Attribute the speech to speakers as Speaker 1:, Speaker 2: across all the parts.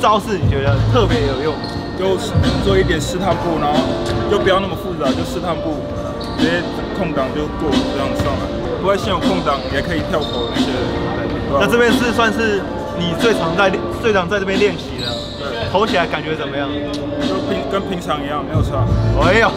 Speaker 1: 招式你觉得特别有用？
Speaker 2: 就做一点试探步，然后又不要那么复杂，就试探步，直接空档就过这样上来。不会先有空档，也可以跳投那些。那这
Speaker 1: 边是算是你最常在最常在这边练习的，投起来感觉怎么样？
Speaker 2: 就平跟平常一样，没有差。
Speaker 1: 哎呦！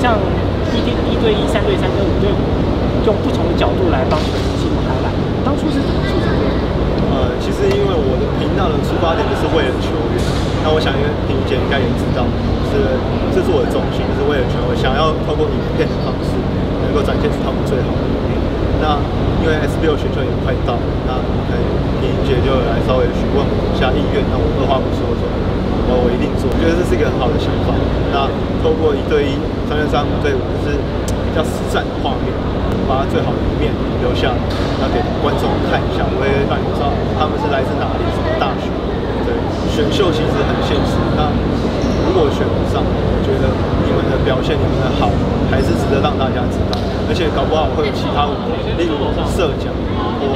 Speaker 3: 像一对一对一、三对三跟五对五，用不同的角度来帮你进行排来。当初是怎么促成的？
Speaker 1: 呃，其实因为我的频道的出发点就是为了球员，那我想因为婷姐应该也知道，就是这是我的重心，就是为了球员，想要透过影片的方式能够展现出他们最好的一面。那因为 S 六选秀也快到了，那婷姐就来稍微询问我一下意愿，那我二话不说就我一定做。我觉得这是一个很好的想法。那透过一对一三三五对五就是比较实战的画面把它最好的一面留下那给观众看一下。我也会让你知道他们是来自哪里什么大学。对选秀其实很现实。那如果选不上我觉得你们的表现你们的好还是值得让大家知道。而且搞不好会有其他舞台例如社奖或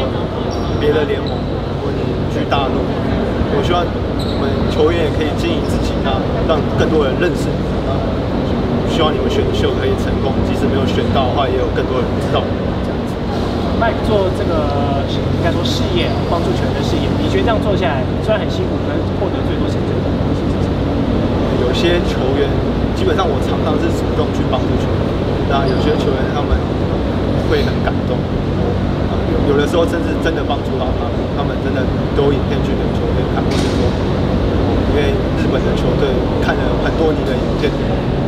Speaker 1: 别的联盟或你去大陆我希望你们球员也可以经营自己，那让更多人认识你。那希望你们选秀可以成功，即使没有选到的话，也有更多人知道。我们。这样
Speaker 3: 子麦做这个应该说事业，帮助球员的事业，你觉得这样做下来，虽然很辛苦，可是获得最多成就的东西是什么？
Speaker 1: 有些球员，基本上我常常是主动去帮助球员，那有些球员他们会很感动，有的时候甚至真的帮助到他们，他们真的都影片去给球队看，或者说，因为日本的球队看了很多年的影片，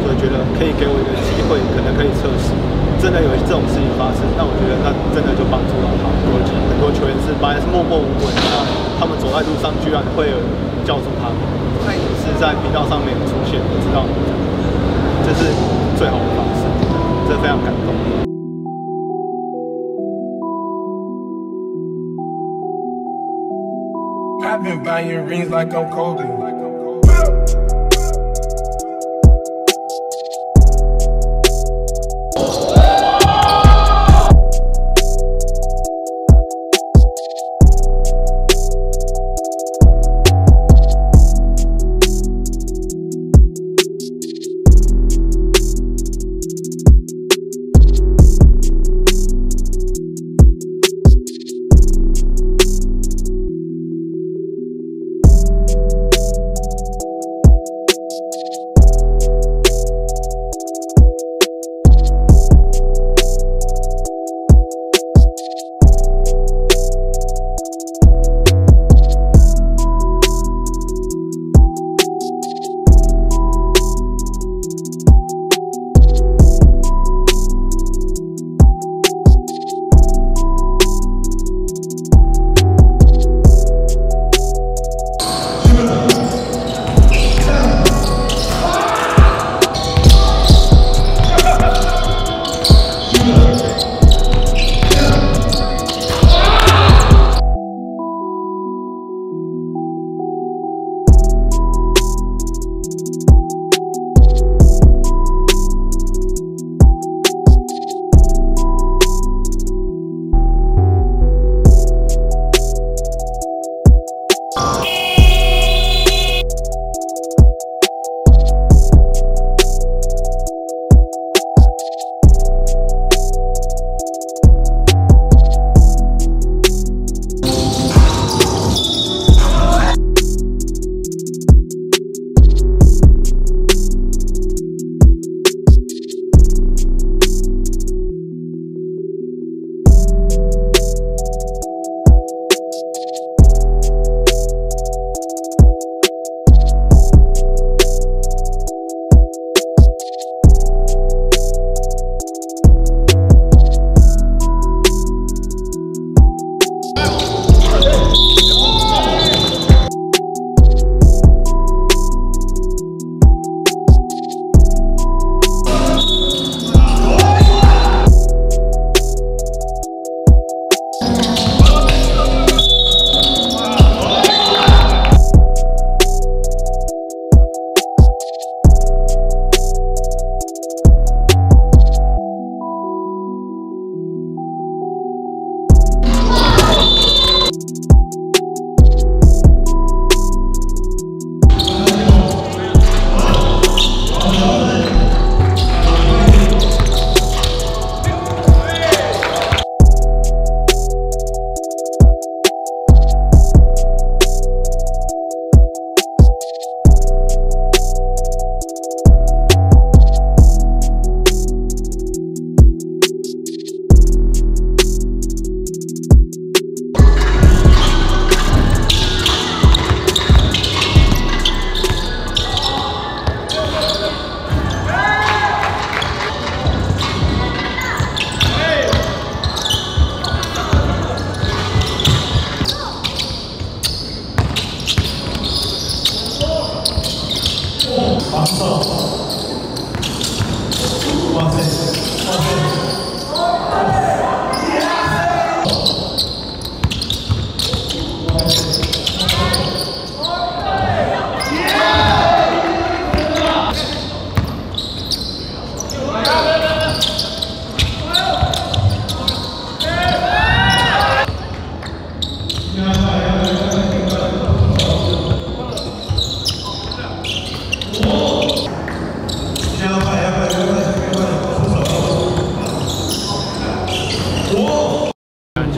Speaker 1: 所以觉得可以给我一个机会，可能可以测试。真的有这种事情发生，那我觉得那真的就帮助到他。很多很多球员是本来是默默无闻，那他们走在路上居然会有人叫住他，那也是在频道上面出现，我知道，这是最好的方式，这非常感动。I've
Speaker 4: been buying
Speaker 2: rings
Speaker 4: like I'm Kobe.
Speaker 1: 맞춰 와세 와세 와세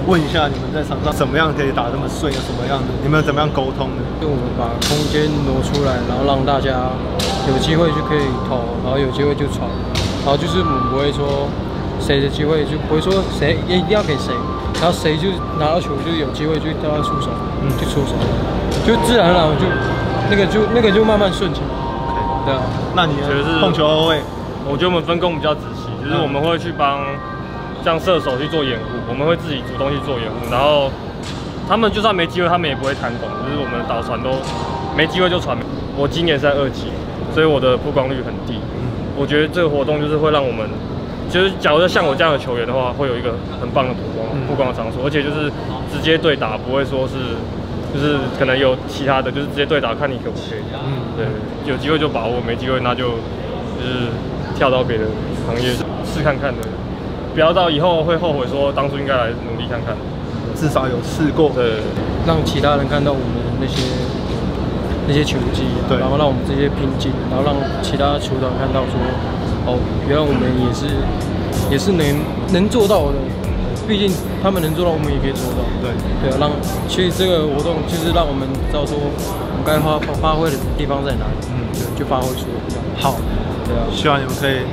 Speaker 1: 问一下，你们在场上怎么样可以打这么顺？有什么样的？你们怎么样沟通的？
Speaker 5: 就我们把空间挪出来，然后让大家有机会就可以投，然后有机会就传，然后就是我们不会说谁的机会就不会说谁也一定要给谁，然后谁就拿到球就有机会就叫他出手，
Speaker 1: 嗯，就
Speaker 5: 出手，就自然而然就那个就那个就慢慢顺起来。对啊，
Speaker 1: 那你觉得是控球后卫，
Speaker 6: 我觉得我们分工比较仔细，就是我们会去帮像射手去做掩护，我们会自己主动去做掩护，然后他们就算没机会，他们也不会弹拱，就是我们导传都没机会就传。我今年是在二级，所以我的曝光率很低。我觉得这个活动就是会让我们，就是假如说像我这样的球员的话，会有一个很棒的曝光曝光的场所，而且就是直接对打，不会说是。就是可能有其他的，就是直接对打，看你可不可以。
Speaker 1: 嗯，对，
Speaker 6: 有机会就把握，没机会那就就是跳到别的行业试看看的，不要到以后会后悔说当初应该来努力看看。
Speaker 1: 至少有试过。
Speaker 6: 对，
Speaker 5: 让其他人看到我们那些那些球技，对然后让我们这些拼劲，然后让其他球团看到说，哦，原来我们也是也是能能做到的。毕竟他们能做到，我们也可以做到。
Speaker 1: 对
Speaker 5: 对啊，让其实这个活动就是让我们知道说，我们该发发挥的地方在哪里，
Speaker 1: 嗯，
Speaker 5: 对，就发挥出来。
Speaker 1: 好，对啊，希望你们可以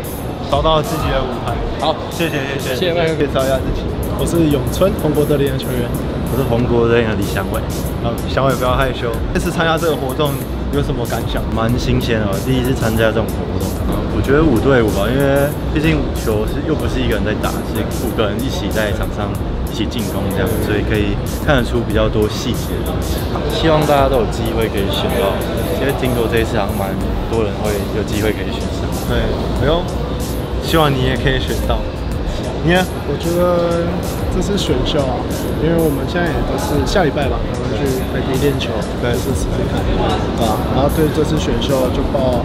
Speaker 1: 找到自己的舞台。
Speaker 5: 好，
Speaker 1: 谢谢谢谢，谢谢麦克介绍一下自己。
Speaker 7: 我是永春红国德联的球员。
Speaker 8: 我是红国队的李祥伟，
Speaker 1: 好，小伟不要害羞。这次参加这个活动有什么感想？
Speaker 8: 蛮新鲜的，第一次参加这种活动。嗯，我觉得五对五吧，因为毕竟五球是又不是一个人在打，是五个人一起在场上一起进攻这样，所以可以看得出比较多细节的东西。希望大家都有机会可以选到，因为听说这一次好像蛮多人会有机会可以选上。
Speaker 1: 对，哎呦，希望你也可以选到。你呢？
Speaker 7: 我觉得这次选秀啊，因为我们现在也都是下礼拜吧，我们去北京练球，对，试试看，啊，然后对这次选秀就抱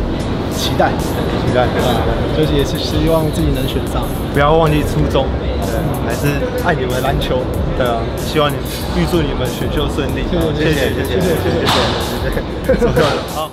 Speaker 7: 期待，
Speaker 1: 期待，对吧？
Speaker 7: 就是也是希望自己能选上，
Speaker 1: 不要忘记初衷，对，还是爱你们篮球，对啊，希望你预祝你们选秀顺利，谢谢，谢谢，谢谢，谢谢，
Speaker 7: 谢谢，谢
Speaker 1: 谢，好。